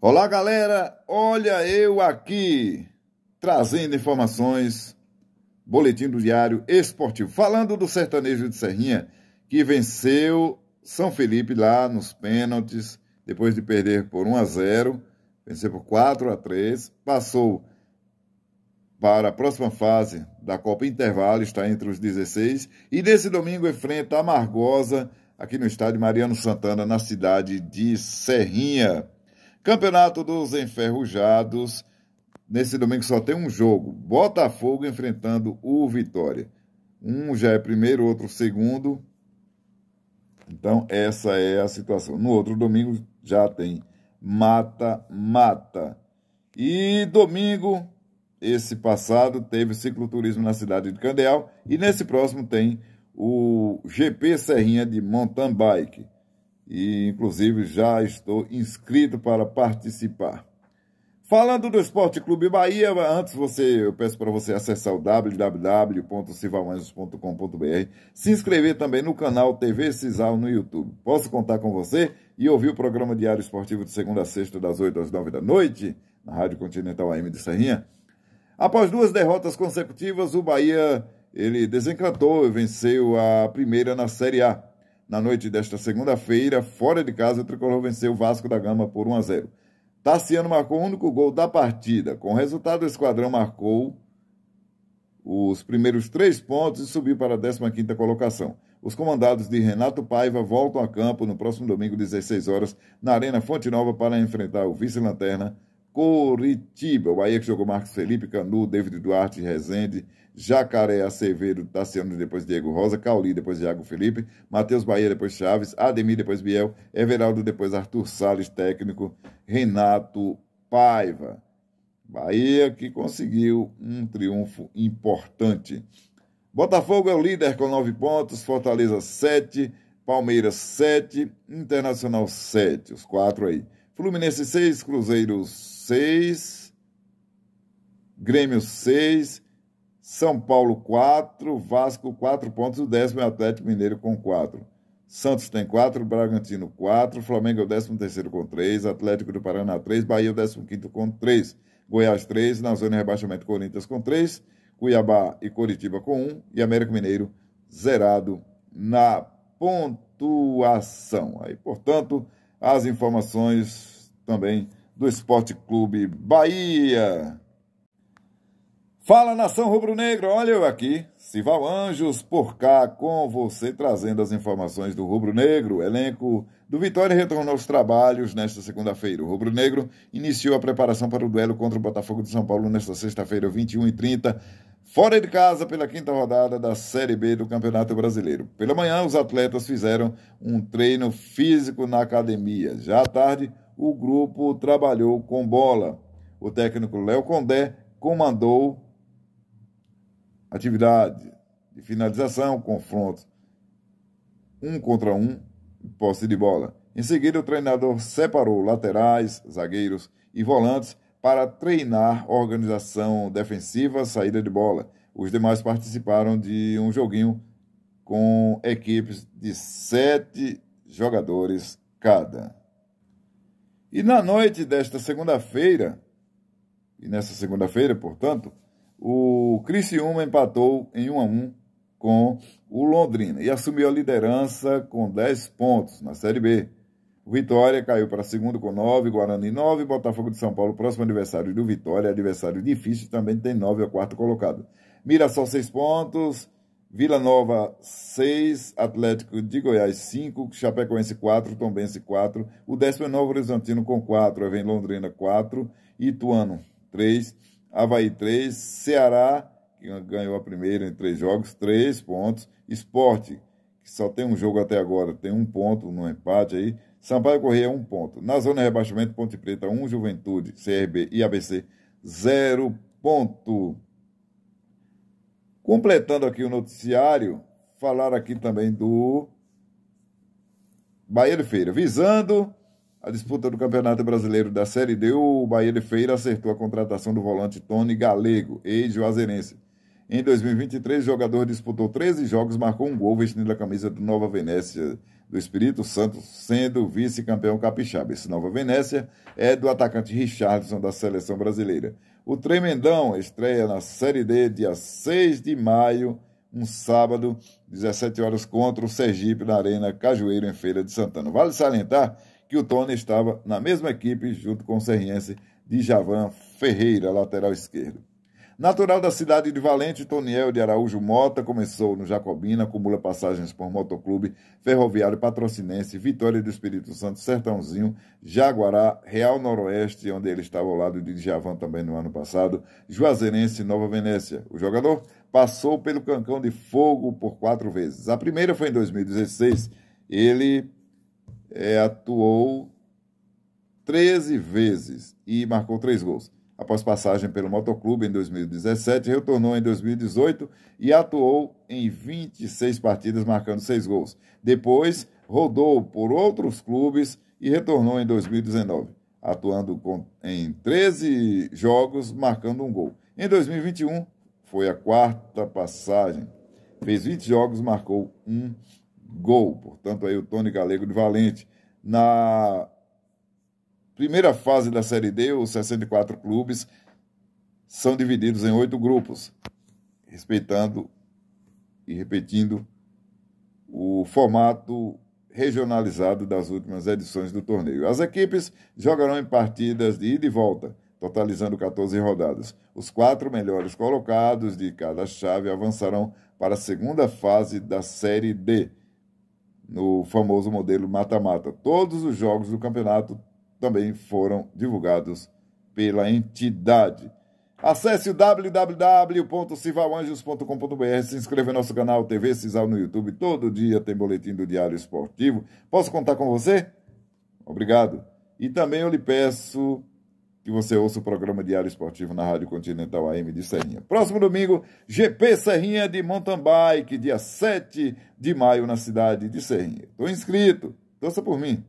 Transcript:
Olá, galera! Olha eu aqui trazendo informações, boletim do Diário Esportivo, falando do sertanejo de Serrinha que venceu São Felipe lá nos pênaltis, depois de perder por 1 a 0, venceu por 4 a 3, passou para a próxima fase da Copa Intervalo, está entre os 16, e nesse domingo enfrenta a Margosa aqui no estádio Mariano Santana, na cidade de Serrinha. Campeonato dos Enferrujados. Nesse domingo só tem um jogo: Botafogo enfrentando o Vitória. Um já é primeiro, outro segundo. Então, essa é a situação. No outro domingo já tem mata-mata. E domingo, esse passado, teve cicloturismo na cidade de Candeal. E nesse próximo tem o GP Serrinha de mountain bike e inclusive já estou inscrito para participar. Falando do Esporte Clube Bahia, antes você, eu peço para você acessar o www.civalanjos.com.br, se inscrever também no canal TV Cisal no YouTube. Posso contar com você e ouvir o programa Diário Esportivo de segunda a sexta, das 8 às 9 da noite, na Rádio Continental AM de Serrinha. Após duas derrotas consecutivas, o Bahia ele desencantou e venceu a primeira na Série A. Na noite desta segunda-feira, fora de casa, o tricolor venceu o Vasco da Gama por 1 a 0. Tassiano marcou o único gol da partida. Com o resultado, o esquadrão marcou os primeiros três pontos e subiu para a 15ª colocação. Os comandados de Renato Paiva voltam a campo no próximo domingo, 16 horas, na Arena Fonte Nova para enfrentar o vice-lanterna Coritiba. O Bahia que jogou Marcos Felipe, Canu, David Duarte, Rezende, Jacaré Acevedo, Tassiano, depois Diego Rosa, Cauli, depois Diago Felipe, Matheus Bahia, depois Chaves, Ademir, depois Biel, Everaldo, depois Arthur Salles, técnico, Renato Paiva. Bahia que conseguiu um triunfo importante. Botafogo é o líder com nove pontos, Fortaleza sete, Palmeiras sete, Internacional sete, os quatro aí. Fluminense seis, Cruzeiro seis, Grêmio seis, são Paulo, 4. Vasco, 4 pontos. O décimo é o Atlético Mineiro com 4. Santos tem 4. Bragantino, 4. Flamengo é o décimo terceiro com 3. Atlético do Paraná, 3. Bahia, o décimo quinto com 3. Goiás, 3. Na zona de rebaixamento, Corinthians com 3. Cuiabá e Coritiba com 1. E América Mineiro, zerado na pontuação. Aí, portanto, as informações também do Esporte Clube Bahia. Fala nação rubro-negro, olha eu aqui, Sival Anjos por cá com você trazendo as informações do rubro-negro. Elenco do Vitória retornou aos trabalhos nesta segunda-feira. O rubro-negro iniciou a preparação para o duelo contra o Botafogo de São Paulo nesta sexta-feira, 21 e 30, fora de casa pela quinta rodada da Série B do Campeonato Brasileiro. Pela manhã, os atletas fizeram um treino físico na academia. Já à tarde, o grupo trabalhou com bola. O técnico Léo Condé comandou atividade de finalização, confronto um contra um, posse de bola. Em seguida, o treinador separou laterais, zagueiros e volantes para treinar organização defensiva, saída de bola. Os demais participaram de um joguinho com equipes de sete jogadores cada. E na noite desta segunda-feira, e nessa segunda-feira, portanto, o Criciúma empatou em 1 a 1 com o Londrina e assumiu a liderança com 10 pontos na Série B. Vitória caiu para segundo com 9, Guarani 9, Botafogo de São Paulo, próximo adversário do Vitória, adversário difícil, também tem 9, é o quarto colocado. Mirassol 6 pontos, Vila Nova 6, Atlético de Goiás 5, Chapecoense 4, Tombense 4, o décimo é Novo Horizontino com 4, aí vem Londrina 4, Ituano 3, Havaí 3, Ceará, que ganhou a primeira em três jogos, três pontos. Esporte, que só tem um jogo até agora, tem um ponto no empate aí. Sampaio Correia, um ponto. Na zona de rebaixamento, Ponte Preta, um Juventude, CRB e ABC, zero ponto. Completando aqui o noticiário, falar aqui também do Bahia de Feira, visando a disputa do Campeonato Brasileiro da Série D, o Bahia de Feira acertou a contratação do volante Tony Galego, ex-juazeirense. Em 2023, o jogador disputou 13 jogos, marcou um gol vestindo a camisa do Nova Venécia do Espírito Santo, sendo vice-campeão capixaba. Esse Nova Venécia é do atacante Richardson da seleção brasileira. O Tremendão estreia na Série D dia 6 de maio, um sábado, 17 horas, contra o Sergipe na Arena Cajueiro, em Feira de Santana. Vale salientar que o Tony estava na mesma equipe junto com o Serriense de Javan Ferreira, lateral esquerdo. Natural da cidade de Valente, Toniel de Araújo Mota começou no Jacobina, acumula passagens por Motoclube, Ferroviário Patrocinense, Vitória do Espírito Santo, Sertãozinho, Jaguará, Real Noroeste, onde ele estava ao lado de Djavan também no ano passado, Juazeirense Nova Venécia. O jogador passou pelo Cancão de Fogo por quatro vezes. A primeira foi em 2016. Ele é, atuou 13 vezes e marcou três gols. Após passagem pelo Motoclube em 2017, retornou em 2018 e atuou em 26 partidas, marcando seis gols. Depois, rodou por outros clubes e retornou em 2019, atuando com, em 13 jogos, marcando um gol. Em 2021, foi a quarta passagem. Fez 20 jogos, marcou um gol. Portanto, aí o Tony Galego de Valente. Na Primeira fase da Série D, os 64 clubes são divididos em oito grupos, respeitando e repetindo o formato regionalizado das últimas edições do torneio. As equipes jogarão em partidas de ida e volta, totalizando 14 rodadas. Os quatro melhores colocados de cada chave avançarão para a segunda fase da Série D, no famoso modelo mata-mata. Todos os jogos do campeonato também foram divulgados pela entidade. Acesse www.civalanjos.com.br, se inscreva no nosso canal TV Cisal no YouTube. Todo dia tem boletim do Diário Esportivo. Posso contar com você? Obrigado. E também eu lhe peço que você ouça o programa Diário Esportivo na Rádio Continental AM de Serrinha. Próximo domingo, GP Serrinha de Mountain Bike, dia 7 de maio, na cidade de Serrinha. Estou inscrito. Torça por mim.